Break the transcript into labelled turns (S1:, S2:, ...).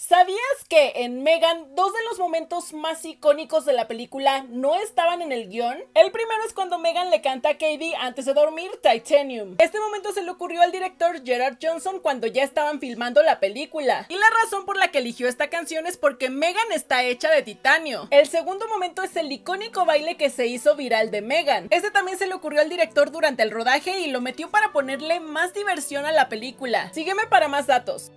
S1: ¿Sabías que en Megan dos de los momentos más icónicos de la película no estaban en el guion? El primero es cuando Megan le canta a Katie antes de dormir Titanium. Este momento se le ocurrió al director Gerard Johnson cuando ya estaban filmando la película. Y la razón por la que eligió esta canción es porque Megan está hecha de titanio. El segundo momento es el icónico baile que se hizo viral de Megan. Este también se le ocurrió al director durante el rodaje y lo metió para ponerle más diversión a la película. Sígueme para más datos.